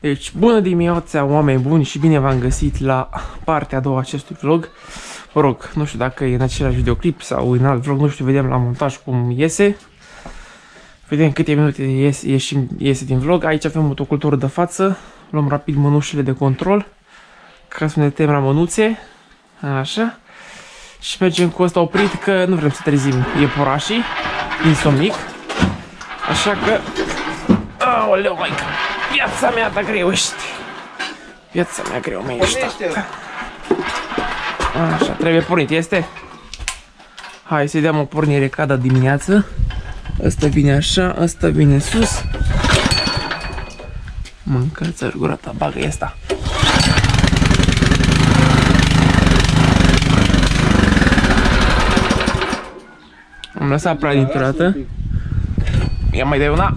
Deci, bună dimineața, oameni buni și bine v-am găsit la partea a doua acestui vlog. Vă rog, nu știu dacă e în același videoclip sau în alt vlog, nu știu, vedem la montaj cum iese. Vedem câte minute iese, iese, iese din vlog. Aici avem motocultură de față. Luăm rapid mănușile de control. Ca să ne tem la mănuțe. Așa. Și mergem cu ăsta oprit că nu vrem să trezim ieporașii din somnic. Așa că... Aoleu, maică! Viața mea, dar greuște! Viața mea greu mă ești. Așa, trebuie pornit, este? Hai să-i dăm o pornire ca de dimineață. Asta vine așa, asta vine sus. Mâncați gura ta, bagă asta. Am lăsat prea dintr-o dată. Ia mai de una.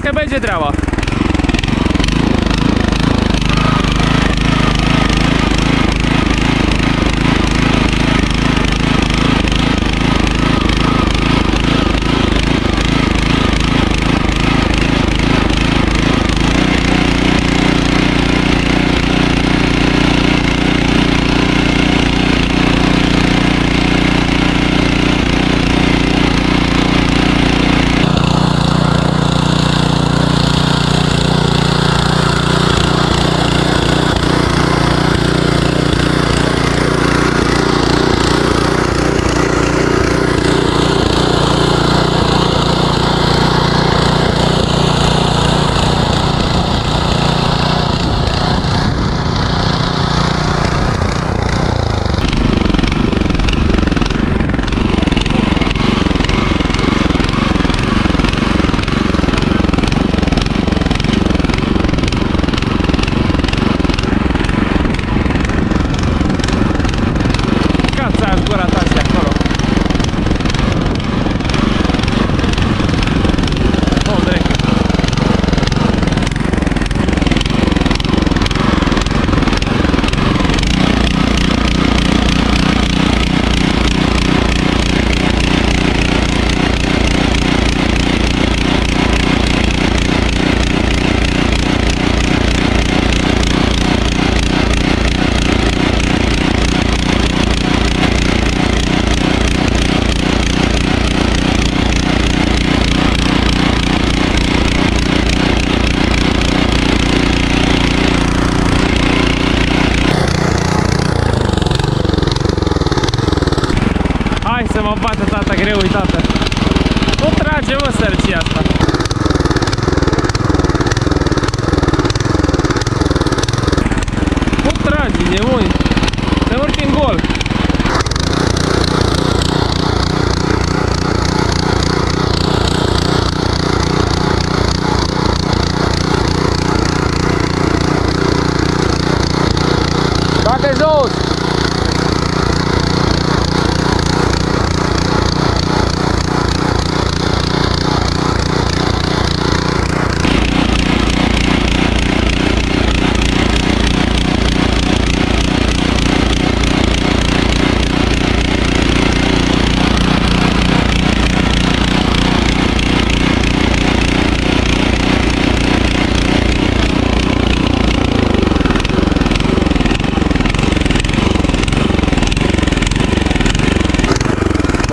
Că merge treaba.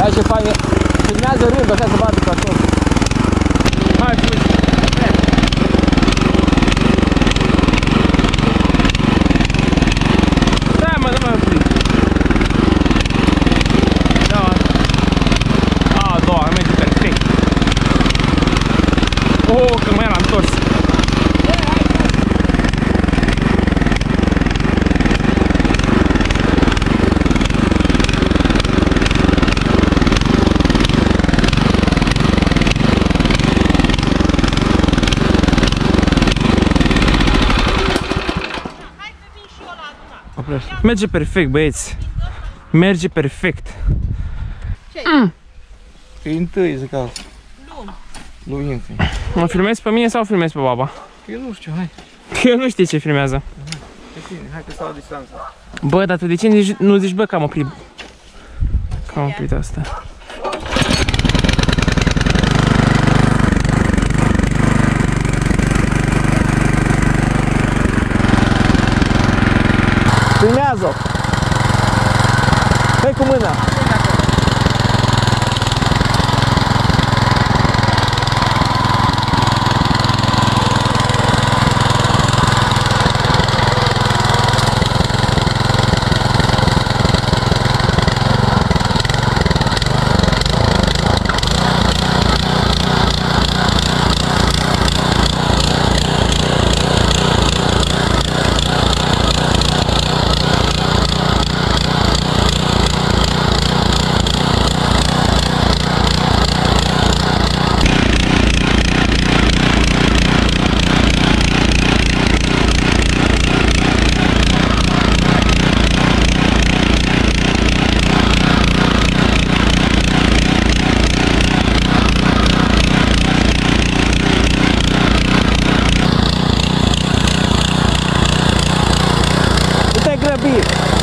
Dai ce fain e. Filmează rând, așa să bată cartofi. Hai, fugi. Da, mă, nu mai opri. Da. A, doua, merge perfect. Oh, că mai l-am întors. Oprește. Merge perfect, băieți. Merge perfect. Că întâi, zic asta. Lui. Lui întâi. Mă filmezi pe mine sau filmezi pe baba? Eu nu știu, hai. Că eu nu știu ce filmează. Pe tine, hai că stau la distanță. Bă, dar tu de ce nu zici, nu zici bă că am oprit? Că am oprit asta. Filmează-o! Fă cu mâna! Nu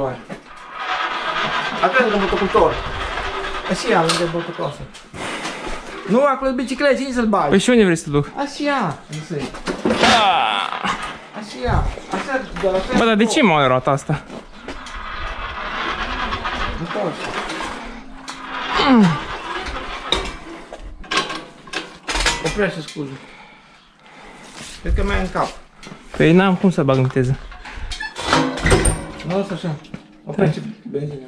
să nu vină ploaia. Acolo lângă motocultor. Așa, lângă botocosă. Nu, acolo biciclete, nici să-l bagi. Păi și unde vrei să te duc? Așa, nu sei. Așa, așa, de la fel. Bă, dar de ce m-au erat asta? Întoarce. Oprește scuze. Cred că mai în cap. Păi n-am cum să bag în viteză. Nu, lăsa așa. Oprește benzina.